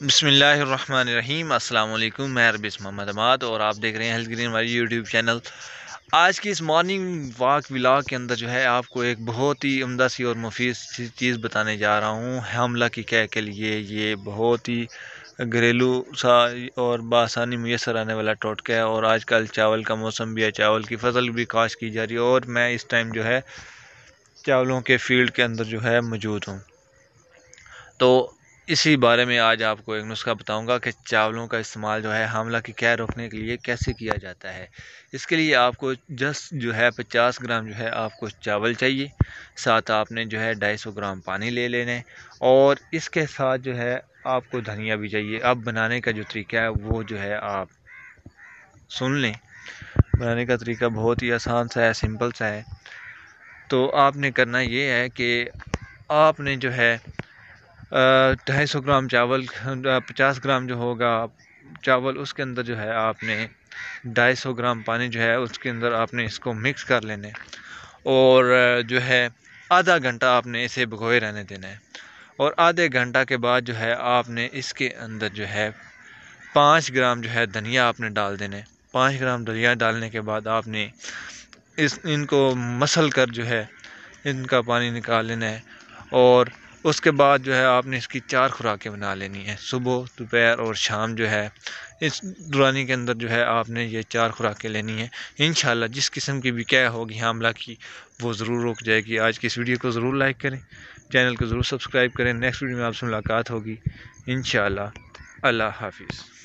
बसमीम अल्लाम मैं अरबिस मोहम्मद अमाद और आप देख रहे हैं हेल्थ ग्रीन वाली यूट्यूब चैनल आज की इस मॉर्निंग वॉक विलाग के अंदर जो है आपको एक बहुत ही उमदा सी और मुफीद चीज़ बताने जा रहा हूँ। हमला की क्या के लिए ये बहुत ही घरेलू सा और बासानी मैसर आने वाला टोटका है और आजकल चावल का मौसम भी है, चावल की फ़सल भी काश की जा रही है और मैं इस टाइम जो है चावलों के फ़ील्ड के अंदर जो है मौजूद हूँ। तो इसी बारे में आज आपको एक नुस्खा बताऊँगा कि चावलों का इस्तेमाल जो है हमला की कैर रोकने के लिए कैसे किया जाता है। इसके लिए आपको जस्ट जो है पचास ग्राम जो है आपको चावल चाहिए, साथ आपने जो है ढाई सौ ग्राम पानी ले लेने और इसके साथ जो है आपको धनिया भी चाहिए। अब बनाने का जो तरीका है वो जो है आप सुन लें। बनाने का तरीका बहुत ही आसान सा है, सिंपल सा है। तो आपने करना ये है कि आपने जो है ढाई सौ ग्राम चावल पचास ग्राम जो होगा, चावल उसके अंदर जो है आपने ढाई सौ ग्राम पानी जो है उसके अंदर आपने इसको मिक्स कर लेने और जो है आधा घंटा आपने इसे भिगोए रहने देना है। और आधे घंटा के बाद जो है आपने इसके अंदर जो है पाँच ग्राम जो है धनिया आपने डाल देने पाँच ग्राम धनिया डालने के बाद आपने इस, इनको मसल कर जो है इनका पानी निकाल लेना है और उसके बाद जो है आपने इसकी चार खुराकें बना लेनी है। सुबह, दोपहर और शाम जो है, इस दुरानी के अंदर जो है आपने ये चार खुराकें लेनी है। इन जिस किस्म की भी क्या होगी हमला की, वो ज़रूर रुक जाएगी। आज की इस वीडियो को ज़रूर लाइक करें, चैनल को ज़रूर सब्सक्राइब करें। नेक्स्ट वीडियो में आपसे मुलाकात होगी। इन अल्लाह हाफिज़।